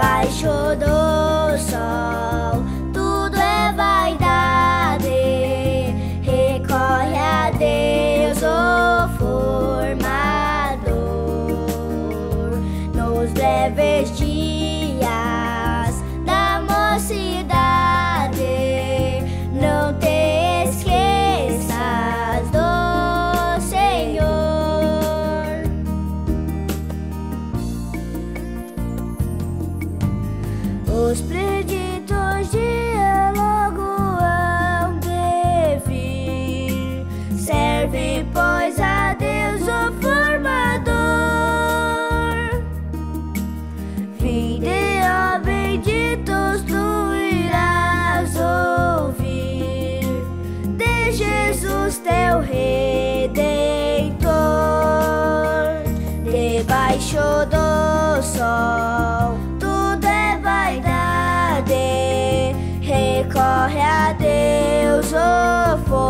Embaixo do sol, tudo é vaidade. Recorre a Deus, o formador, nos leves dias. Os preditos dia logo hão de vir. Serve, pois, a Deus o formador. Vinde, ó benditos, tu irás ouvir de Jesus teu redentor. Debaixo do o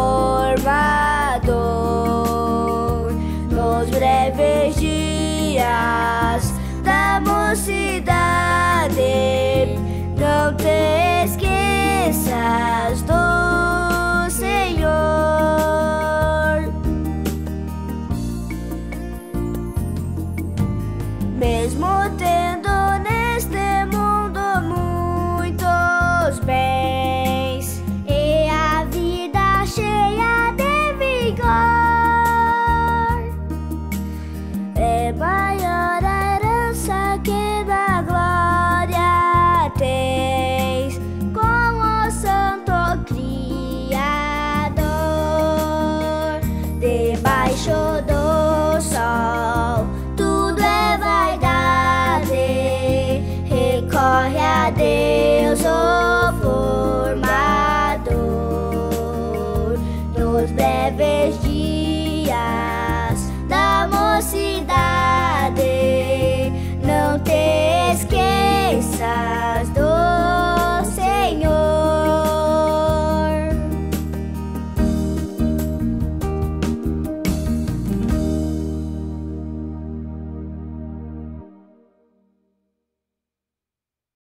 Deus o formador nos breves dias.